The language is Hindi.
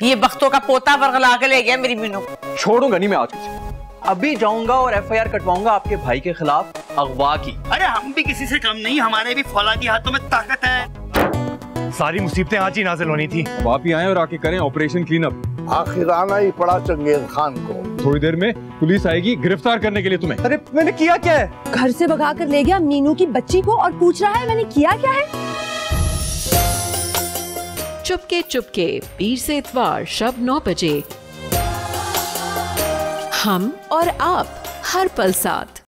ये बख्तों का पोता बरगला के ले गया मेरी मीनू को छोड़ूँगा नहीं मैं आज किसी अभी जाऊँगा और एफआईआर कटवाऊँगा आपके भाई के खिलाफ अगवा की। अरे हम भी किसी से कम नहीं हमारे भी फौलादी हाथों में ताकत है। सारी मुसीबतें आज ही नाजिल होनी थी। अब आप ही आए और आके करें ऑपरेशन क्लीन अप आखिर आना ही पड़ा चंगेज खान को। थोड़ी देर में पुलिस आएगी गिरफ़्तार करने के लिए तुम्हें। अरे मैंने किया क्या है? घर से भगा कर ले गया मीनू की बच्ची को और पूछ रहा है मैंने किया क्या है? चुपके चुपके पीर से इतवार शब नौ बजे। हम और आप हर पल साथ।